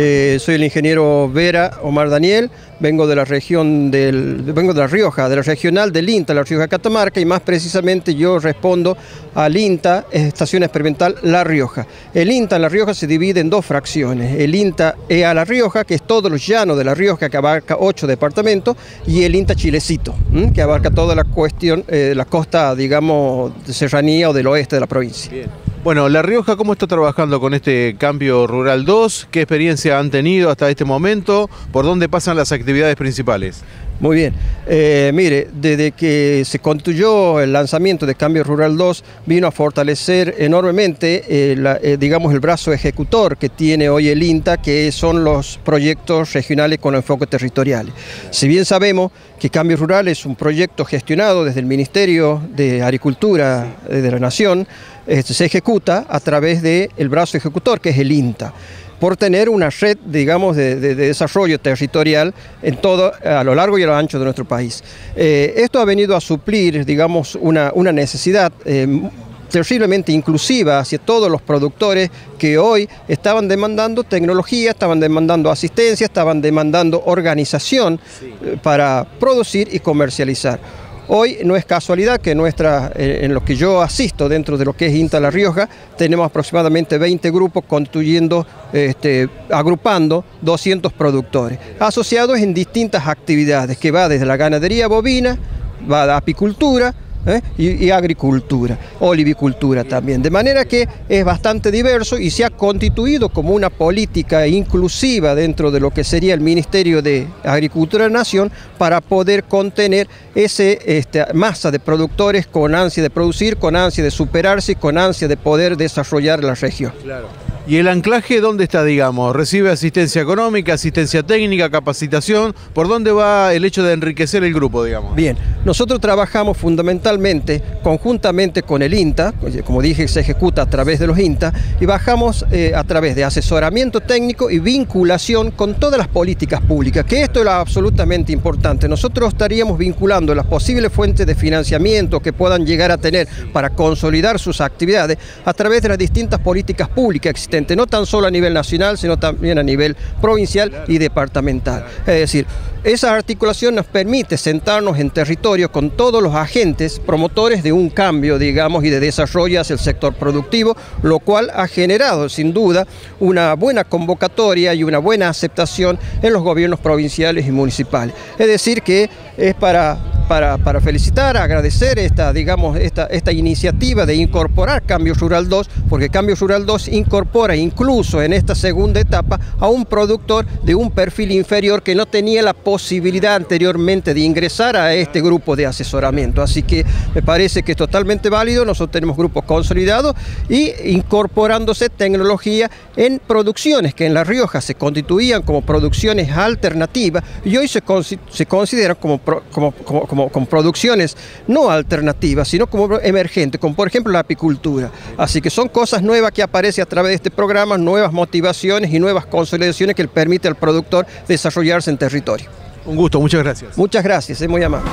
Eh, soy el ingeniero Vera Omar Daniel, vengo de la región del, vengo de La Rioja, de la regional del INTA, La Rioja Catamarca, y más precisamente yo respondo al INTA, Estación Experimental La Rioja. El INTA en La Rioja se divide en dos fracciones, el INTA EA La Rioja, que es todo los llano de La Rioja, que abarca ocho departamentos, y el INTA Chilecito, que abarca toda la cuestión, eh, la costa, digamos, de serranía o del oeste de la provincia. Bueno, La Rioja, ¿cómo está trabajando con este cambio rural 2? ¿Qué experiencia han tenido hasta este momento? ¿Por dónde pasan las actividades principales? Muy bien. Eh, mire, desde que se construyó el lanzamiento de Cambio Rural 2, vino a fortalecer enormemente, eh, eh, digamos, el brazo ejecutor que tiene hoy el INTA, que son los proyectos regionales con enfoque territorial. Si bien sabemos que Cambio Rural es un proyecto gestionado desde el Ministerio de Agricultura de la Nación, se ejecuta a través del brazo ejecutor, que es el INTA por tener una red, digamos, de, desarrollo territorial en todo, a lo largo y a lo ancho de nuestro país. Eh, esto ha venido a suplir, digamos, una, necesidad eh, terriblemente inclusiva hacia todos los productores que hoy estaban demandando tecnología, estaban demandando asistencia, estaban demandando organización eh, para producir y comercializar. Hoy no es casualidad que eh, en lo que yo asisto dentro de lo que es INTA La Rioja, tenemos aproximadamente 20 grupos construyendo, este, agrupando 200 productores, asociados en distintas actividades, que va desde la ganadería bovina, va a la apicultura, ¿eh? y, agricultura, olivicultura también. De manera que es bastante diverso y se ha constituido como una política inclusiva dentro de lo que sería el Ministerio de Agricultura de la Nación para poder contener esa este, masa de productores con ansia de producir, con ansia de superarse y con ansia de poder desarrollar la región. ¿Y el anclaje dónde está, digamos? ¿Recibe asistencia económica, asistencia técnica, capacitación? ¿Por dónde va el hecho de enriquecer el grupo, digamos? Bien, nosotros trabajamos fundamentalmente conjuntamente con el INTA, como dije, se ejecuta a través de los INTA, y bajamos eh, a través de asesoramiento técnico y vinculación con todas las políticas públicas, que esto es absolutamente importante. Nosotros estaríamos vinculando las posibles fuentes de financiamiento que puedan llegar a tener para consolidar sus actividades a través de las distintas políticas públicas existentes no tan solo a nivel nacional, sino también a nivel provincial y departamental. Es decir, esa articulación nos permite sentarnos en territorio con todos los agentes promotores de un cambio, digamos, y de desarrollo hacia el sector productivo, lo cual ha generado, sin duda, una buena convocatoria y una buena aceptación en los gobiernos provinciales y municipales. Es decir, que es para para, felicitar, agradecer esta, digamos, esta, esta iniciativa de incorporar Cambio Rural 2, porque Cambio Rural 2 incorpora incluso en esta segunda etapa a un productor de un perfil inferior que no tenía la posibilidad anteriormente de ingresar a este grupo de asesoramiento. Así que me parece que es totalmente válido, nosotros tenemos grupos consolidados y incorporándose tecnología en producciones que en La Rioja se constituían como producciones alternativas y hoy se, se consideran como, como con producciones no alternativas, sino como emergentes, como por ejemplo la apicultura. Así que son cosas nuevas que aparecen a través de este programa, nuevas motivaciones y nuevas consolidaciones que permite al productor desarrollarse en territorio. Un gusto, muchas gracias. Muchas gracias, es muy amable.